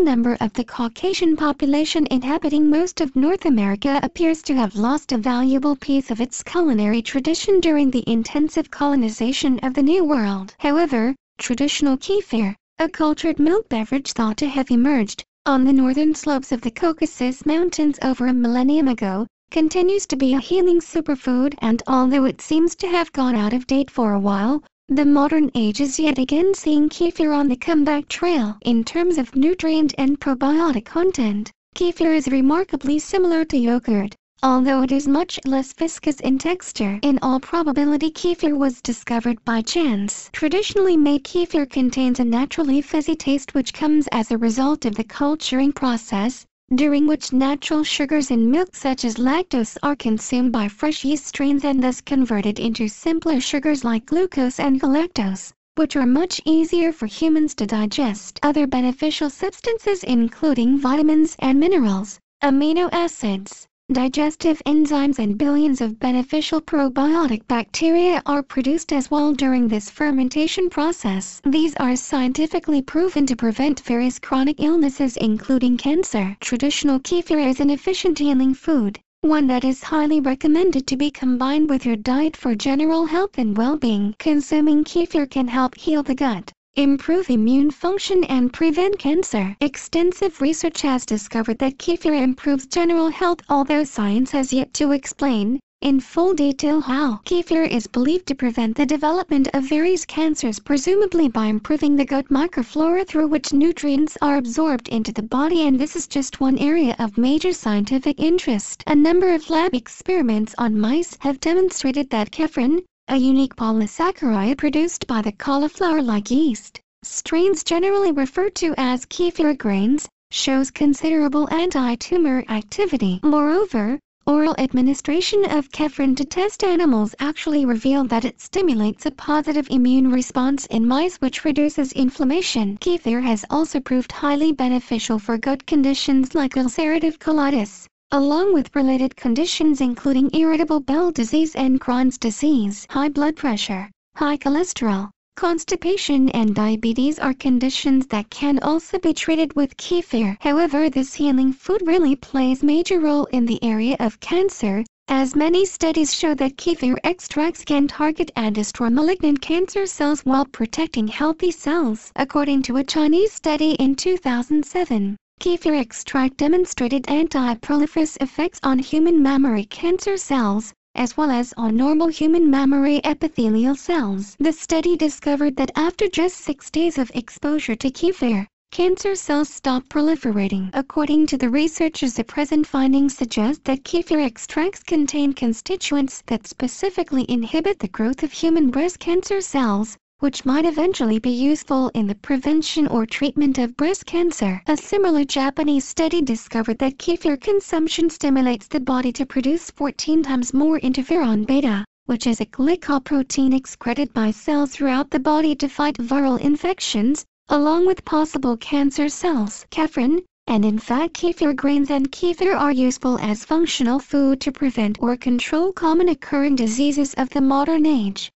number of the Caucasian population inhabiting most of North America appears to have lost a valuable piece of its culinary tradition during the intensive colonization of the New World. However, traditional kefir, a cultured milk beverage thought to have emerged on the northern slopes of the Caucasus Mountains over a millennium ago, continues to be a healing superfood and although it seems to have gone out of date for a while, the modern age is yet again seeing kefir on the comeback trail. In terms of nutrient and probiotic content, kefir is remarkably similar to yogurt, although it is much less viscous in texture. In all probability kefir was discovered by chance. Traditionally made kefir contains a naturally fizzy taste which comes as a result of the culturing process, during which natural sugars in milk such as lactose are consumed by fresh yeast strains and thus converted into simpler sugars like glucose and galactose, which are much easier for humans to digest. Other beneficial substances including vitamins and minerals, amino acids, digestive enzymes and billions of beneficial probiotic bacteria are produced as well during this fermentation process. These are scientifically proven to prevent various chronic illnesses including cancer. Traditional kefir is an efficient healing food, one that is highly recommended to be combined with your diet for general health and well-being. Consuming kefir can help heal the gut improve immune function and prevent cancer. Extensive research has discovered that kefir improves general health although science has yet to explain in full detail how. Kefir is believed to prevent the development of various cancers presumably by improving the gut microflora through which nutrients are absorbed into the body and this is just one area of major scientific interest. A number of lab experiments on mice have demonstrated that kefir a unique polysaccharide produced by the cauliflower-like yeast. Strains generally referred to as kefir grains, shows considerable anti-tumor activity. Moreover, oral administration of kefir to test animals actually revealed that it stimulates a positive immune response in mice which reduces inflammation. Kefir has also proved highly beneficial for gut conditions like ulcerative colitis, along with related conditions including irritable bowel disease and Crohn's disease. High blood pressure, high cholesterol, constipation and diabetes are conditions that can also be treated with kefir. However, this healing food really plays major role in the area of cancer, as many studies show that kefir extracts can target and destroy malignant cancer cells while protecting healthy cells. According to a Chinese study in 2007, Kefir extract demonstrated anti-proliferous effects on human mammary cancer cells, as well as on normal human mammary epithelial cells. The study discovered that after just six days of exposure to kefir, cancer cells stop proliferating. According to the researchers the present findings suggest that kefir extracts contain constituents that specifically inhibit the growth of human breast cancer cells, which might eventually be useful in the prevention or treatment of breast cancer. A similar Japanese study discovered that kefir consumption stimulates the body to produce 14 times more interferon beta, which is a glycoprotein excreted by cells throughout the body to fight viral infections, along with possible cancer cells. Kefiran, and in fact kefir grains and kefir are useful as functional food to prevent or control common occurring diseases of the modern age.